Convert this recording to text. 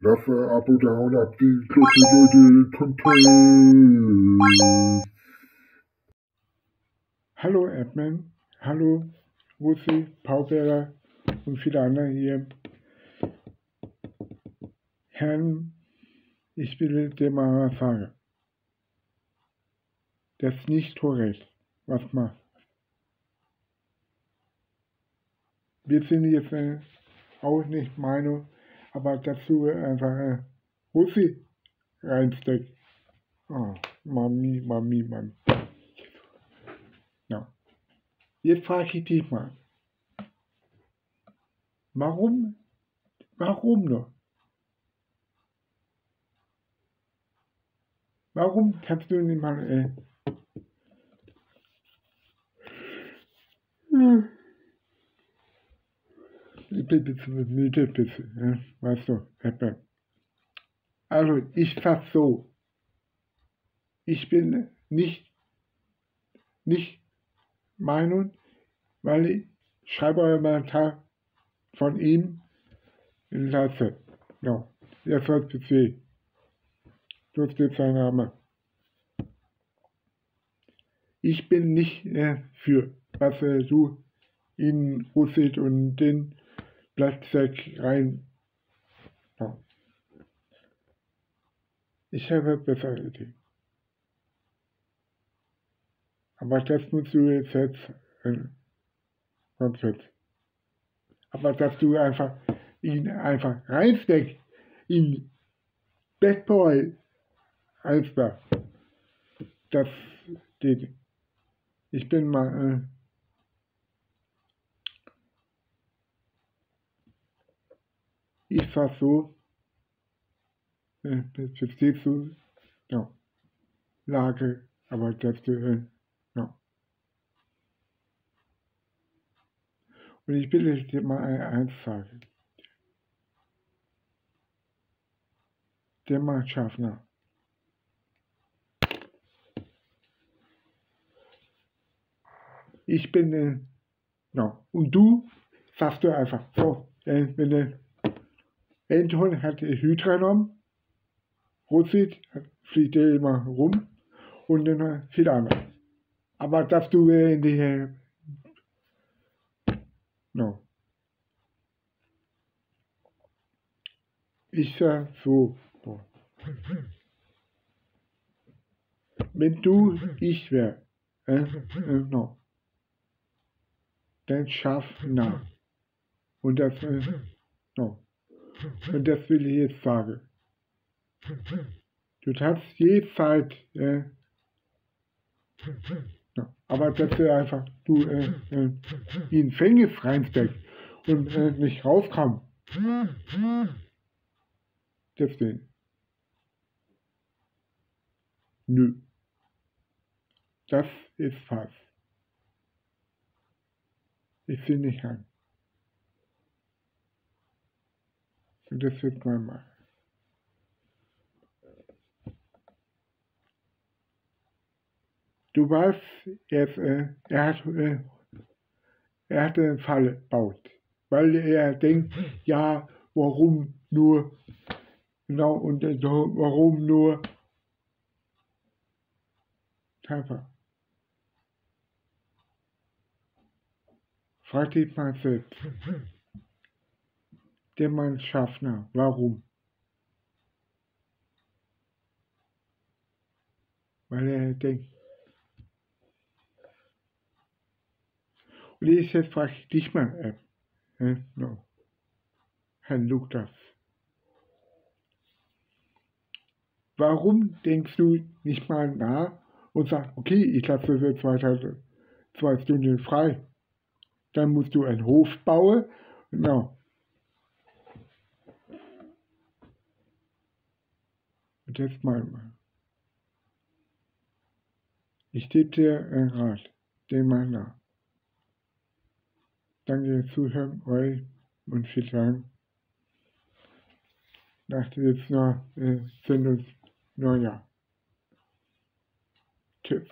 Lasst ein Abo da und ab die Glocke, Leute. Kontakt. Hallo Admin, hallo Russi, Pauberer und viele andere hier. Herrn, ich will dir mal was sagen. Das ist nicht korrekt, was macht. Wir sind jetzt äh, auch nicht Meinung, aber dazu einfach äh, Russi reinsteckt. Oh, Mami, Mami, Mami. Ja. Jetzt frage ich dich mal. Warum? Warum noch? Warum kannst du nicht mal äh, hm. Ich bin ein bisschen müde, bisschen, ja, weißt du. Also, ich sag's so. Ich bin nicht, nicht Meinung, weil ich schreibe euer Kommentar von ihm in Lasse. Ja, ihr sollt es sehen. Das ist sein Name. Ich bin nicht äh, für, was äh, du in Russland und den Blattsack rein. Ich habe bessere Ideen. Aber das musst du jetzt selbst, äh, sonst jetzt. Aber dass du einfach ihn einfach reinsteckst in Bad Boy Eisberg, das geht. Ich bin mal, äh, ich sag so, äh, das verstehst du, ja, Lage, aber du, äh, ja. Und ich will dir mal eins sagen. Der Mann Schaffner. Ich bin, äh, ja, und du sagst du einfach so, äh, wenn der Anton hat Hydranom, Rosit fliegt er immer rum und dann viel anderes. Aber dass du in die, no. Ich sag so, so. wenn du ich wär, äh, äh, no. dann schaff nach. Und das, äh, no. Und das will ich jetzt sagen. Du hast je Zeit, äh, ja, aber dass du einfach du äh, äh, in Fängnis reinsteckst und äh, nicht rauskam. Deswegen. Nö. Das ist falsch. Ich sehe nicht an. Und das wird man machen. Du weißt, er, äh, er hat, äh, er hat eine Falle gebaut, weil er denkt, ja, warum nur, genau, und äh, warum nur Treffer. Frag dich mal selbst. Der Mann Schaffner, warum? Weil er denkt, Und jetzt frage ich dich mal, äh, no. Herr Lukas. Warum denkst du nicht mal nach und sagst, okay, ich lasse für zwei, zwei Stunden frei. Dann musst du einen Hof bauen. No. Und jetzt mal. Ich gebe dir einen Rat, den mal nach. Danke fürs Zuhören euch und vielen Dank. Dachte jetzt noch äh, Sendung Neujahr. Tschüss.